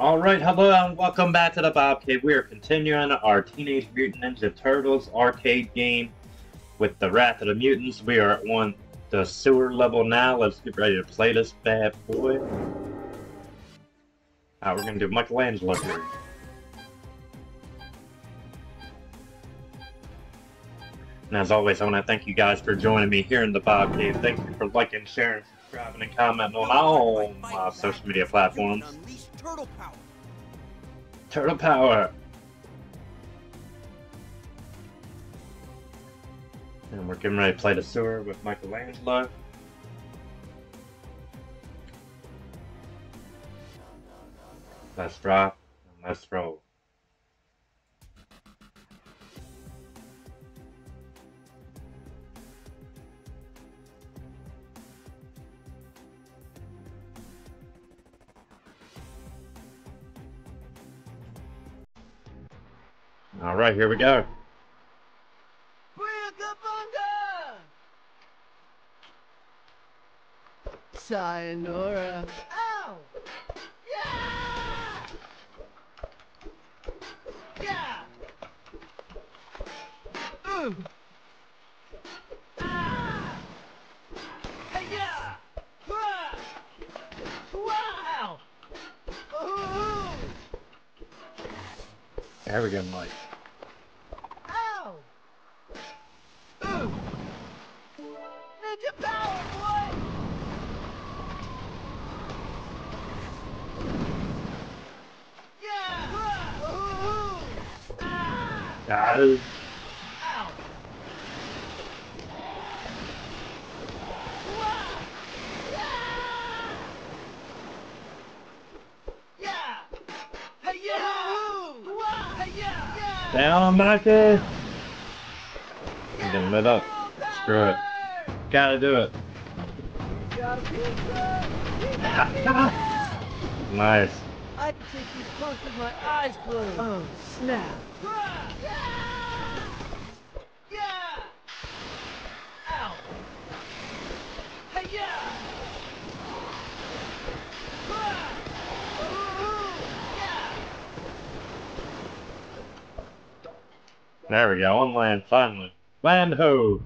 Alright, hello and welcome back to the Bob Cave. We are continuing our Teenage Mutant Ninja Turtles arcade game with the Wrath of the Mutants. We are on the sewer level now. Let's get ready to play this bad boy. Alright, we're gonna do Michelangelo here. And as always, I want to thank you guys for joining me here in the Bob Cave. Thank you for liking, sharing, subscribing, and commenting on all my social media platforms. Turtle power. Turtle Power! And we're getting ready to play the sewer with Michelangelo. Let's drop and let's roll. Alright, here we go. Sayonara. Ow! Yeah! Yeah! Ooh. Ah! Hey, yeah! Ah! Wow! Ooh! There we go, Mike. Yeah! down, Mikey! I'm lit up. Screw it. Gotta do it. Nice. I can take these punks with my eyes closed. Oh, snap. Yeah! Yeah! Ow! Hey, yeah! There we go, on land, finally. Land ho!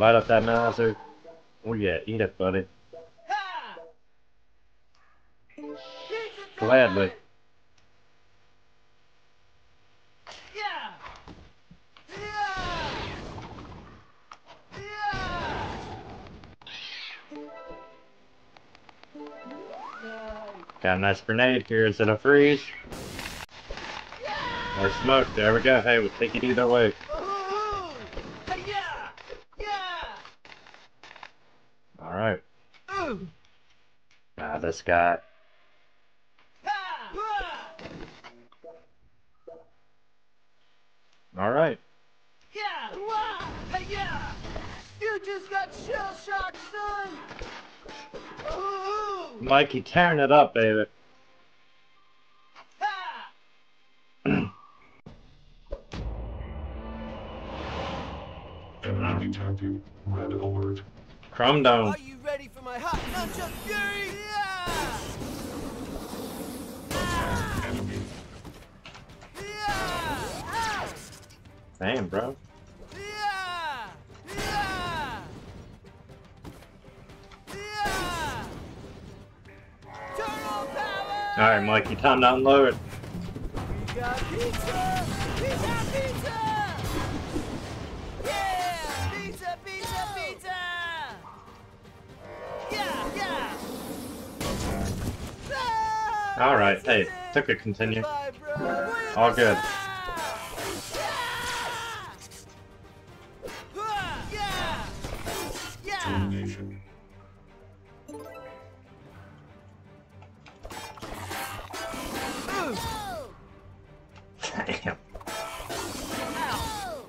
Light up that nozzle. Oh yeah, eat it, buddy. Gladly. Got a nice grenade here. Is it a freeze? Or smoke? There we go. Hey, we'll take it either way. Ooh! Hey, yeah! Yeah! Alright. Ooh! Ah, this guy. Alright. Yeah! Wow! Hey, yeah! You just got shell shocked, son! Ooh! Mikey tearing it up, baby. Ha! Enemy red alert. Chrome Dome. Are you ready for my hot nunchuck Damn, bro. Yeah! Yeah! Yeah! Alright, Mikey, time to unload. We got pizza! Pizza! Pizza! Yeah! Pizza! Pizza! Pizza! Yeah! Yeah! Ah, Alright, hey, took a continue. All good.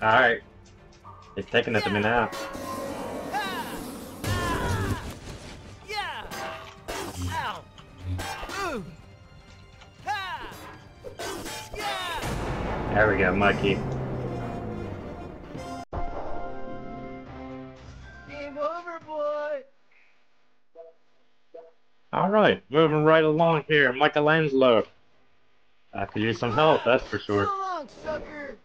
Alright. It's taking it to me now. Yeah! Ow! Ooh! Ha! There we go, Mikey. Game over, boy. Alright, moving right along here. Michelangelo. I could use some help, that's for So sure. long, sucker.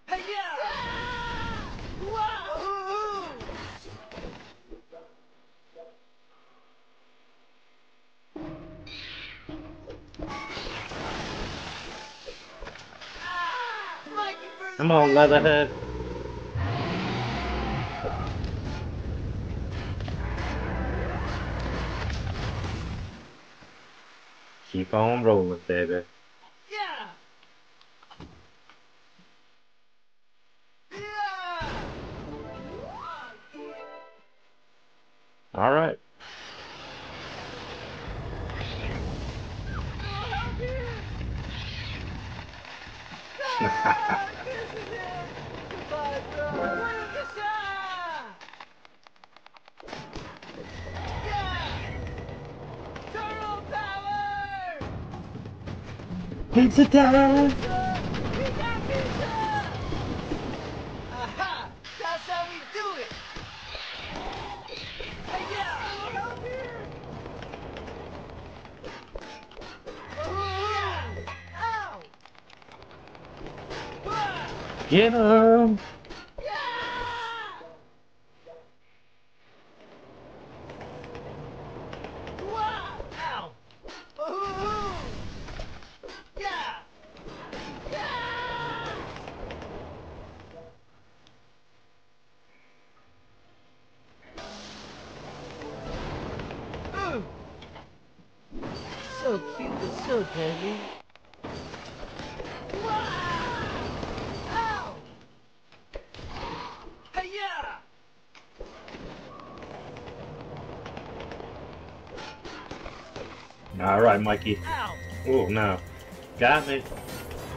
Come on. Leatherhead. Keep on rolling, baby. Pizza time! We got pizza. Aha! That's how we do it. Hey, yeah. Up here. Yeah. Ow. Ah. Get him! Yeah! Wow! Ow! Ooh! Yeah! Yeah! Ooh! So cute but so. Wow! Ow! Alright, Mikey. Ow! Oh, no. Got me.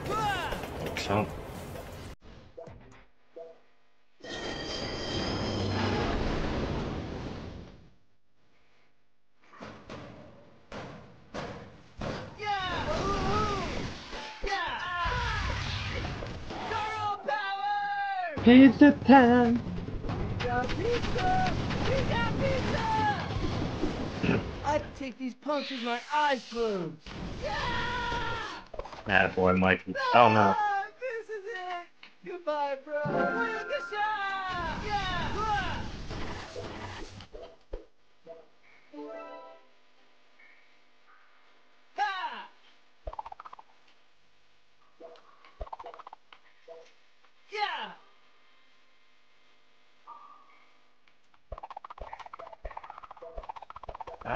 Ah! Pizza time! We got pizza! We got pizza! I take these punks with my eyes closed. Yeah! Attaboy, Mikey. Oh, no. This is it! Goodbye, bro!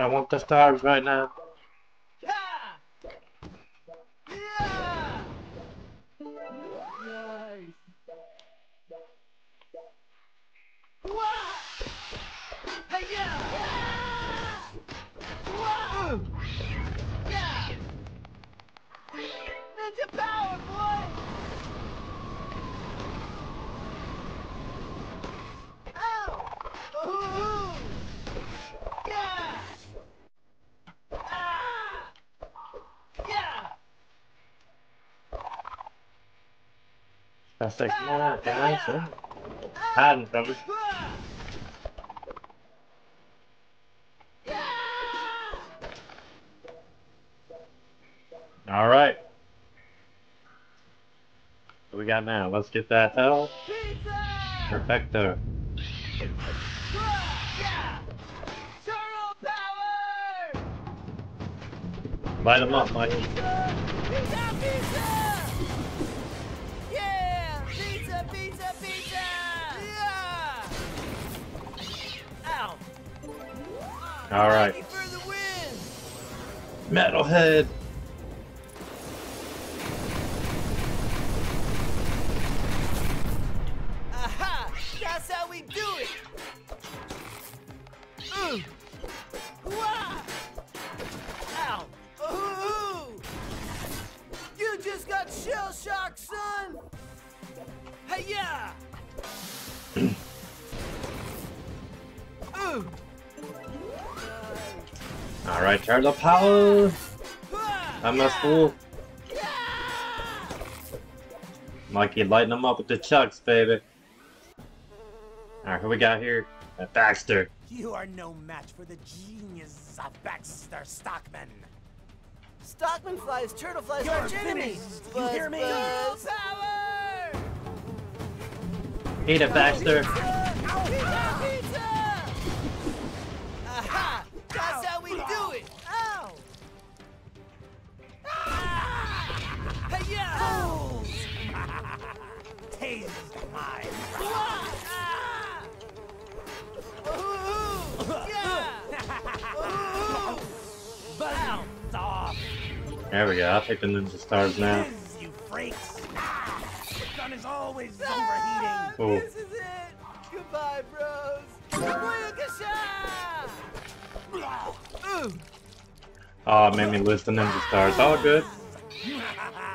I want the stars right now. That's like, on, guys. eh? Hiding from me. Ah! Alright. What we got now? Let's get that. Pizza! Perfecto. Light them up, Mikey. Mikey for! Metalhead. Aha! That's how we do it! Wah! Ow! Ooh! You just got shell shocked, son! Hey, yeah! Alright, turtle power. Ah, I'm a fool. Yeah! Mikey lighting them up with the chucks, baby. Alright, who we got here? Uh, Baxter. You are no match for the genius of Baxter Stockman. Stockman flies, turtle flies, You're arch enemy. You Buzz, hear me? buzz. Power! Eat it, Baxter. There we go. I'll take the ninja stars now. You freaks. Ah, the gun is always Ah, overheating. Oh. This is it! Goodbye, bros! Oh, it made me lose the ninja stars. All good.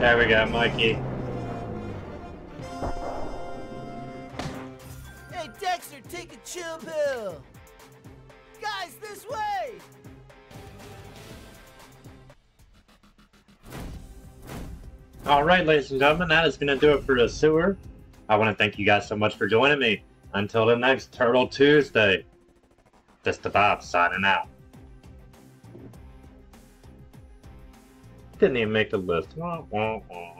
There we go, Mikey. Hey, Baxter, take a chill pill. Guys, this way! Alright, ladies and gentlemen, that is going to do it for the sewer. I want to thank you guys so much for joining me. Until the next Turtle Tuesday, this the Bob signing out. Didn't even make the list. Wah, wah, wah.